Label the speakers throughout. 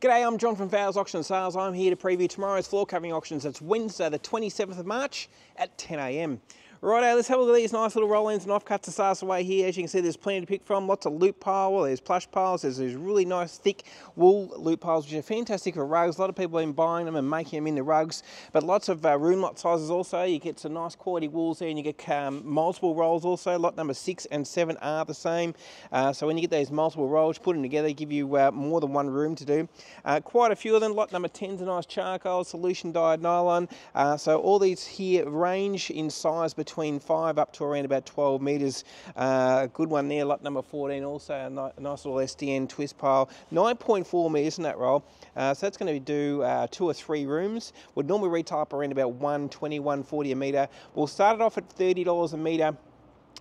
Speaker 1: G'day, I'm John from Fowles Auction Sales. I'm here to preview tomorrow's floor covering auctions. It's Wednesday, the 27th of March at 10am. Righto, let's have a look at these nice little roll-ins and offcuts to start us away here. As you can see, there's plenty to pick from. Lots of loop pile, there's plush piles, there's these really nice thick wool loop piles, which are fantastic for rugs. A lot of people have been buying them and making them into rugs, but lots of uh, room lot sizes also. You get some nice quality wools there and you get um, multiple rolls also. Lot number six and seven are the same. Uh, so when you get those multiple rolls, put them together, give you uh, more than one room to do. Uh, quite a few of them. Lot number 10's a nice charcoal, solution dyed nylon. Uh, so all these here range in size between five up to around about 12 metres. Uh, good one there, lot number 14, also a, a nice little SDN twist pile. 9.4 metres in that roll. Uh, so that's going to do uh, two or three rooms. Would normally retail up around about 120, 140 a metre. We'll start it off at $30 a metre.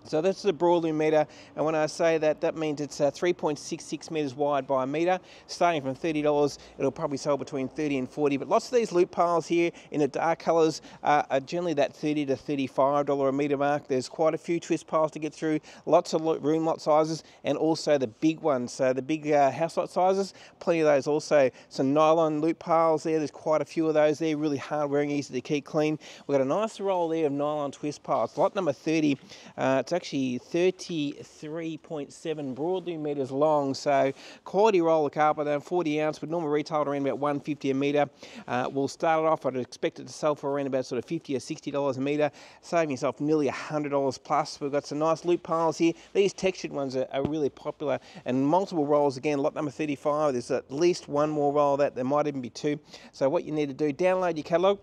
Speaker 1: So that's the broadloom metre, and when I say that, that means it's uh, 3.66 metres wide by a metre. Starting from $30, it'll probably sell between 30 and 40. But lots of these loop piles here in the dark colours uh, are generally that 30 to $35 a metre mark. There's quite a few twist piles to get through, lots of room lot sizes, and also the big ones. So the big uh, house lot sizes, plenty of those also. Some nylon loop piles there, there's quite a few of those there, really hard wearing, easy to keep clean. We've got a nice roll there of nylon twist piles. Lot number 30, uh, it's actually 33.7 broadloom metres long, so quality roller carpet, then 40 ounce, would normally retail around about 150 a metre. Uh, we'll start it off, I'd expect it to sell for around about sort of 50 or 60 dollars a metre, saving yourself nearly 100 dollars plus. We've got some nice loop piles here. These textured ones are, are really popular, and multiple rolls again. Lot number 35. There's at least one more roll that. There might even be two. So what you need to do, download your catalogue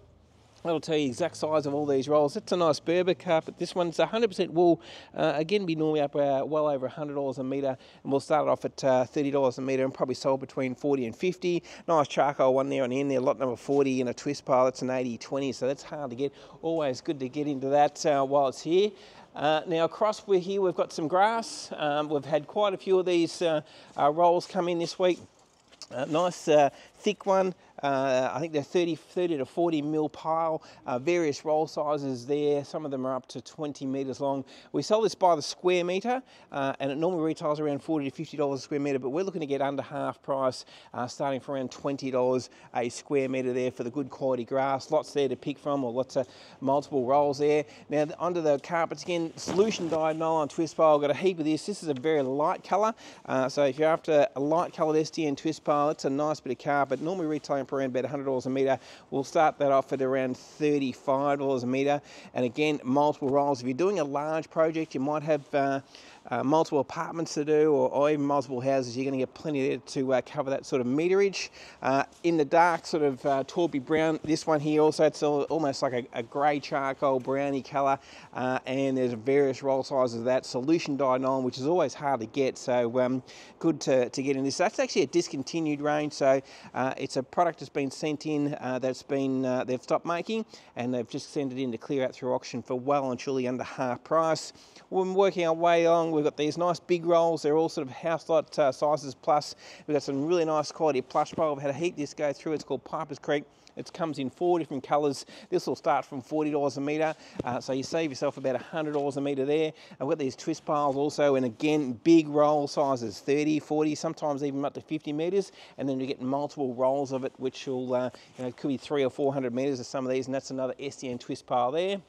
Speaker 1: That'll tell you exact size of all these rolls. It's a nice Berber carpet. This one's 100% wool. Uh, again, be normally up uh, well over $100 a metre. And we'll start it off at uh, $30 a metre and probably sold between 40 and 50. Nice charcoal one there on the end there. Lot number 40 in a twist pile. That's an 80-20, so that's hard to get. Always good to get into that uh, while it's here. Uh, now across we're here, we've got some grass. Um, we've had quite a few of these uh, uh, rolls come in this week. Nice uh, thick one, uh, I think they're 30, 30 to 40 mil pile, uh, various roll sizes there. Some of them are up to 20 metres long. We sell this by the square metre uh, and it normally retails around 40 to $50 a square metre, but we're looking to get under half price, uh, starting for around $20 a square metre there for the good quality grass. Lots there to pick from or lots of multiple rolls there. Now under the carpets again, solution dyed nylon twist pile. I've got a heap of this. This is a very light colour. So if you're after a light coloured SDN twist pile, it's a nice bit of carpet. Normally retailing for around about $100 a metre. We'll start that off at around $35 a metre. And again, multiple rolls. If you're doing a large project, you might have uh, uh, multiple apartments to do or, or, even multiple houses, you're going to get plenty there to uh, cover that sort of meterage. Uh, in the dark sort of uh, tawby brown, this one here also, it's almost like a, a grey charcoal browny colour uh, and there's various roll sizes of that. Solution dyed nylon, which is always hard to get, so um, good to, to get in this. That's actually a discontinued range, so uh, it's a product that's been sent in that's been, they've stopped making and they've just sent it in to clear out through auction for well and truly under half price. We're working our way along We've got these nice big rolls. They're all sort of house lot uh, sizes plus. We've got some really nice quality plush pile. We've had a heat this go through. It's called Piper's Creek. It comes in four different colours. This will start from $40 a metre, uh, so you save yourself about $100 a metre there. I've got these twist piles also, and again, big roll sizes, 30, 40, sometimes even up to 50 metres, and then you get multiple rolls of it, which will, uh, you know, could be three or 400 metres of some of these, and that's another SDN twist pile there.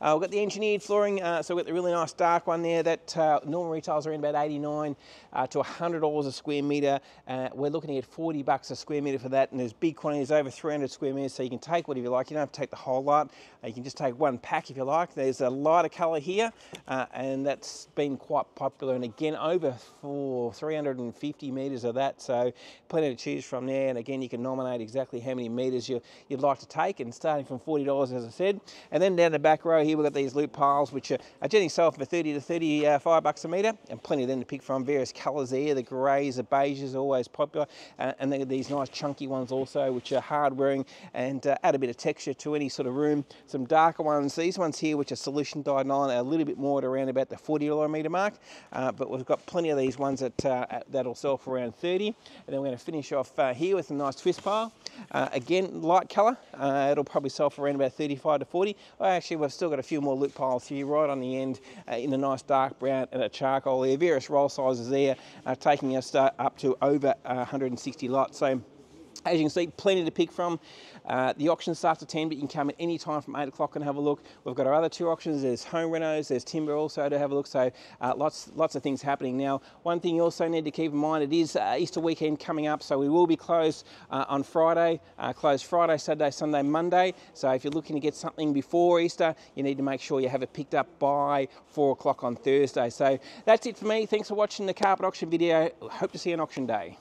Speaker 1: Uh, we've got the engineered flooring, uh, so we've got the really nice dark one there that uh, normal retails are in about 89 uh, to $100 a square metre. Uh, we're looking at 40 bucks a square metre for that, and there's big quantities over 300 square metres, so you can take whatever you like. You don't have to take the whole lot. Uh, you can just take one pack if you like. There's a lighter colour here, and that's been quite popular, and again, over for 350 metres of that, so plenty to choose from there. And again, you can nominate exactly how many metres you, you'd like to take, and starting from $40, as I said. And then down the back row here, we've got these loop piles, which are, are generally sell for 30 to 35 bucks a metre, and plenty of them to pick from. Various colours there, the greys, the beiges, are always popular, uh, and then these nice chunky ones also, which are hard wearing and uh, add a bit of texture to any sort of room. Some darker ones, these ones here, which are solution dyed nylon, are a little bit more at around about the $40 a metre mark, uh, but we've got plenty of these ones that uh, that'll sell for around 30. And then we're going to finish off uh, here with a nice twist pile. Uh, again, light colour, it'll probably sell for around about 35 to 40. I actually I've still got a few more loop piles here right on the end uh, in a nice dark brown and a charcoal there. Various roll sizes there, uh, taking us uh, up to over 160 lots. So as you can see, plenty to pick from. Uh, the auction starts at 10, but you can come at any time from 8 o'clock and have a look. We've got our other two auctions. There's home renos, there's timber also to have a look. So uh, lots, lots of things happening. Now, one thing you also need to keep in mind, it is uh, Easter weekend coming up, so we will be closed uh, on Friday, uh, closed Friday, Saturday, Sunday, Monday. So if you're looking to get something before Easter, you need to make sure you have it picked up by 4 o'clock on Thursday. So that's it for me. Thanks for watching the carpet auction video. Hope to see you on auction day.